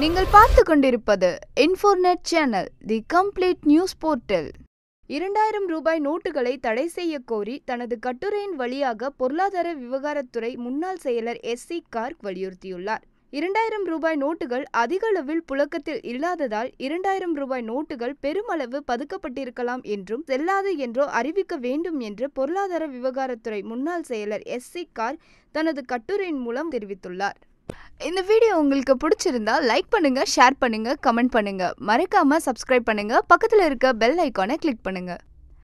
நீங்கள் பார்த்து கொண்டிருப்பது இன்ஃபோர்நெட் channel the complete news portal இரண்டாயிரம் ரூபாய் நோட்டுகளை தடை செய்ய கோரி தனது கட்டுரையின் வழியாக பொருளாதார விவகாரத்துறை முன்னாள் செயலர் எஸ் சி கார்க் வலியுறுத்தியுள்ளார். இரண்டாயிரம் ரூபாய் நோட்டுகள் அதிக அளவில் புழக்கத்தில் இல்லாததால் இரண்டாயிரம் ரூபாய் நோட்டுகள் பெருமளவு பதுக்கப்பட்டிருக்கலாம் என்றும் செல்லாது என்றோ அறிவிக்க வேண்டும் என்று பொருளாதார விவகாரத்துறை முன்னாள் செயலர் எஸ் சி கார்க் தனது கட்டுரையின் மூலம் தெரிவித்துள்ளார். இந்த வீடியோ உங்களுக்கு பிடிச்சிருந்தா லைக் பண்ணுங்க ஷேர் பண்ணுங்க கமெண்ட் பண்ணுங்க. மறக்காம சப்ஸ்கிரைப் பண்ணுங்க. பக்கத்துல இருக்க பெல் ஐக்கானை கிளிக் பண்ணுங்க.